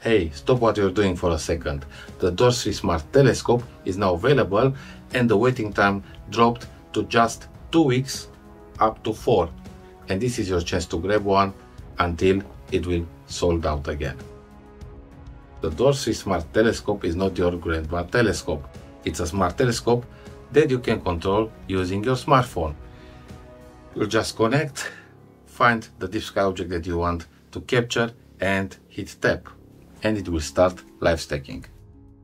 Hey, stop what you're doing for a second. The Dwarf 3 Smart Telescope is now available and the waiting time dropped to just 2 weeks up to 4. And this is your chance to grab one until it will sold out again. The Dwarf 3 Smart Telescope is not your grandma telescope. It's a smart telescope that you can control using your smartphone. You'll just connect, find the deep sky object that you want to capture and hit tap and it will start live stacking.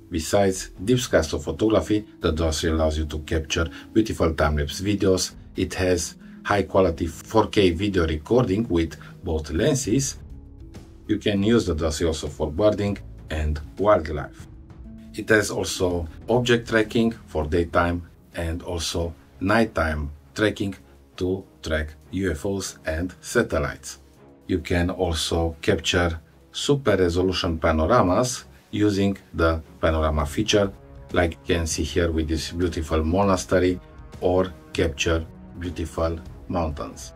Besides deep sky astrophotography, the Dwarf 3 allows you to capture beautiful time-lapse videos. It has high quality 4K video recording with both lenses. You can use the Dwarf 3 also for birding and wildlife. It has also object tracking for daytime and also nighttime tracking to track UFOs and satellites. You can also capture super resolution panoramas using the panorama feature like you can see here with this beautiful monastery or capture beautiful mountains.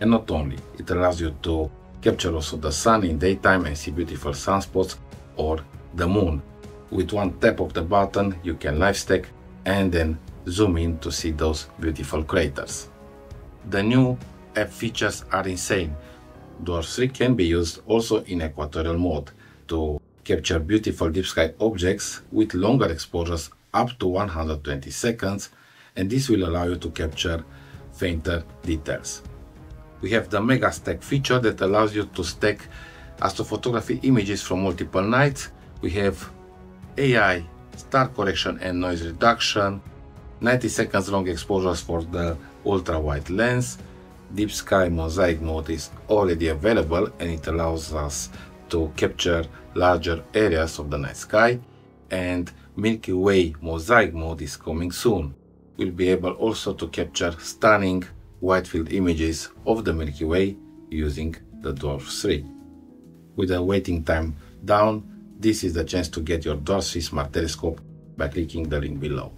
And not only, it allows you to capture also the sun in daytime and see beautiful sunspots or the moon. With one tap of the button you can live stack and then zoom in to see those beautiful craters. The new app features are insane. 3 can be used also in equatorial mode to capture beautiful deep sky objects with longer exposures up to 120 seconds and this will allow you to capture fainter details. We have the Mega Stack feature that allows you to stack astrophotography images from multiple nights. We have AI, star correction and noise reduction, 90 seconds long exposures for the ultra wide lens, deep sky mosaic mode is already available and it allows us to capture larger areas of the night sky and Milky Way mosaic mode is coming soon. We'll be able also to capture stunning wide field images of the Milky Way using the Dwarf 3. With a waiting time down, this is the chance to get your Dwarf 3 Smart Telescope by clicking the link below.